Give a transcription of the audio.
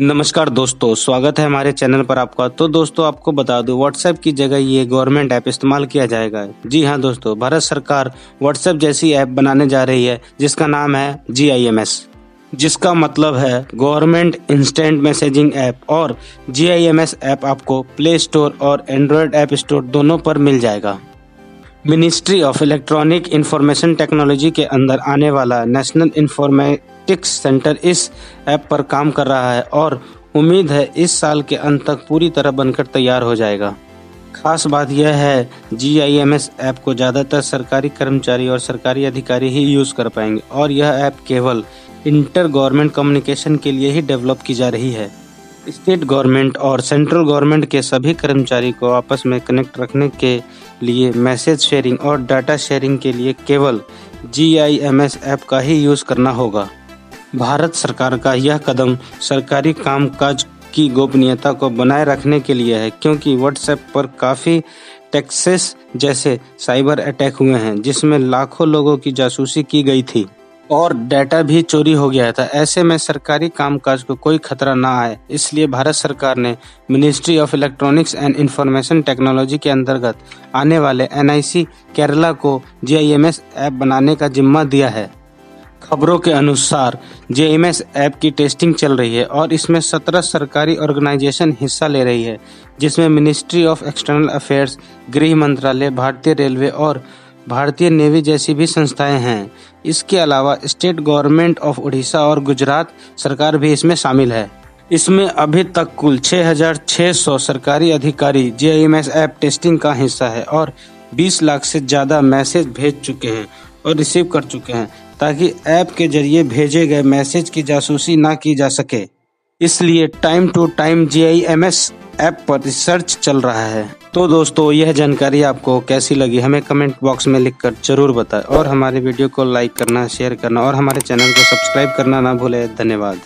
नमस्कार दोस्तों, स्वागत है हमारे चैनल पर आपका। तो दोस्तों, आपको बता दूँ व्हाट्सएप की जगह ये गवर्नमेंट ऐप इस्तेमाल किया जाएगा। जी हाँ दोस्तों, भारत सरकार व्हाट्सएप जैसी ऐप बनाने जा रही है, जिसका नाम है जी आई एम एस जिसका मतलब है गवर्नमेंट इंस्टेंट मैसेजिंग ऐप और G I M S app आपको प्ले स्टोर और एंड्रॉयड ऐप स्टोर दोनों पर मिल जाएगा। Ministry of electronic information technology के अंदर आने वाला नेशनल इंफॉर्मेटिक्स सेंटर इस ऐप पर काम कर रहा है और उम्मीद है इस साल के अंत तक पूरी तरह बनकर तैयार हो जाएगा। खास बात यह है G I M S app को ज़्यादातर सरकारी कर्मचारी और सरकारी अधिकारी ही यूज़ कर पाएँगे और यह ऐप केवल इंटर गवर्नमेंट कम्युनिकेशन के लिए ही डेवलप की जा रही है। स्टेट गवर्नमेंट और सेंट्रल गवर्नमेंट के सभी कर्मचारी को आपस में कनेक्ट रखने के लिए मैसेज शेयरिंग और डाटा शेयरिंग के लिए केवल G I M S app का ही यूज़ करना होगा। भारत सरकार का यह कदम सरकारी कामकाज की गोपनीयता को बनाए रखने के लिए है, क्योंकि व्हाट्सएप पर काफ़ी टैक्सेस जैसे साइबर अटैक हुए हैं, जिसमें लाखों लोगों की जासूसी की गई थी। और डेटा भी चोरी हो गया था। ऐसे में सरकारी कामकाज को कोई खतरा ना आए। इसलिए भारत सरकार ने ministry of electronics and information technology के अंतर्गत आने वाले एनआईसी केरला को जेआईएमएस ऐप बनाने का जिम्मा दिया है। खबरों के अनुसार जेएमएस ऐप की टेस्टिंग चल रही है और इसमें सत्रह सरकारी ऑर्गेनाइजेशन हिस्सा ले रही है, जिसमें मिनिस्ट्री ऑफ़ एक्सटर्नल अफेयर्स गृह मंत्रालय, भारतीय रेलवे और भारतीय नेवी जैसी भी संस्थाएँ हैं। इसके अलावा स्टेट गवर्नमेंट ऑफ़ उड़ीसा और गुजरात सरकार भी इसमें शामिल है। इसमें अभी तक कुल 6,600 सरकारी अधिकारी जेएमएस ऐप टेस्टिंग का हिस्सा है और 20 लाख से ज़्यादा मैसेज भेज चुके हैं और रिसीव कर चुके हैं ताकि ऐप के ज़रिए भेजे गए मैसेज की जासूसी ना की जा सके। इसलिए time to time GIMS app पर रिसर्च चल रहा है। तो दोस्तों, यह जानकारी आपको कैसी लगी, हमें कमेंट बॉक्स में लिखकर ज़रूर बताएँ। और हमारे वीडियो को लाइक करना, शेयर करना और हमारे चैनल को सब्सक्राइब करना ना भूलें। धन्यवाद।